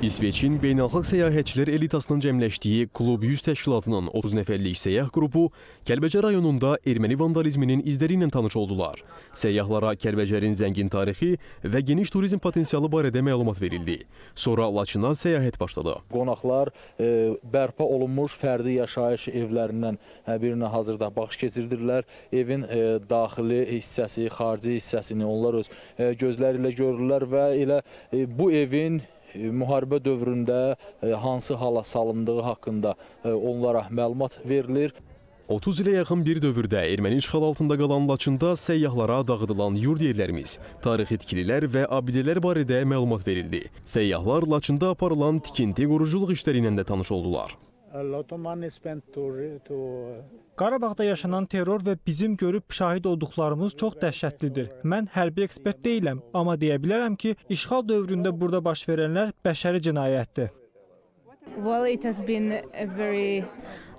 İsveçin beynəlxalq səyahətçilər elitasının cəmləşdiyi Klub 100 təşkilatının 30 nəfərlik səyyah qrupu Kəlbəcər rayonunda erməni vandalizminin izləri ilə tanış oldular. Səyyahlara Kəlbəcərin zəngin tarixi və geniş turizm potensialı barədə məlumat verildi. Sonra Laçına səyahət başladı. Qonaqlar e, bərpa olunmuş fərdi yaşayış evlərindən hər birinə hazırda baxış keçirdirlər. Evin e, daxili hissəsi, xarici hissəsini onlar öz e, gözləri ilə görürlər və elə e, bu evin e, müharibə dövründə e, hansı hala salındığı haqqında e, onlara məlumat verilir. 30 ilə yaxın bir dövrdə erməni işğal altında qalan Laçında səyyahlara dağıdılan yurd yerlərimiz, tarixi tikililər və abidələr barədə məlumat verildi. Səyyahlar Laçında aparılan tikinti, quruculuq işləri ilə də tanış oldular. Uh, Qarabağda yaşanan terror və bizim görüb şahid olduqlarımız çox dəhşətlidir. Mən hərbi ekspert deyiləm, amma deyə bilərəm ki, işğal dövründə burada baş verənlər bəşəri cinayətdir. Well, it has been a very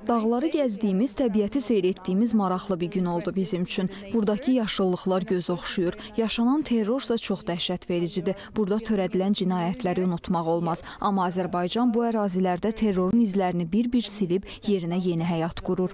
Dağları gəzdiyimiz, təbiəti seyr etdiyimiz maraqlı bir gün oldu bizim üçün. Buradakı yaşıllıqlar göz oxşuyur. Yaşanan terrorsa çox dəhşət vericidir. Burada törədilən cinayətləri unutmaq olmaz. Amma Azərbaycan bu ərazilərdə terrorun izlərini bir-bir silib yerinə yeni həyat qurur.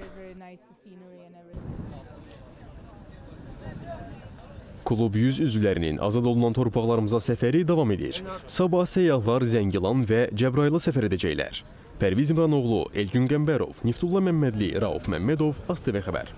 Klub 100 üzvlərinin azad olunan torpaqlarımıza səfəri davam edir. Sabah səyyahlar Zəngilan və Cəbrayılı səfər edəcəklər. Pərviz İmranoğlu, Elgün Qəmbərov, Niftullah Məmmədli, Rauf Məmmədov, ASTV xəbər.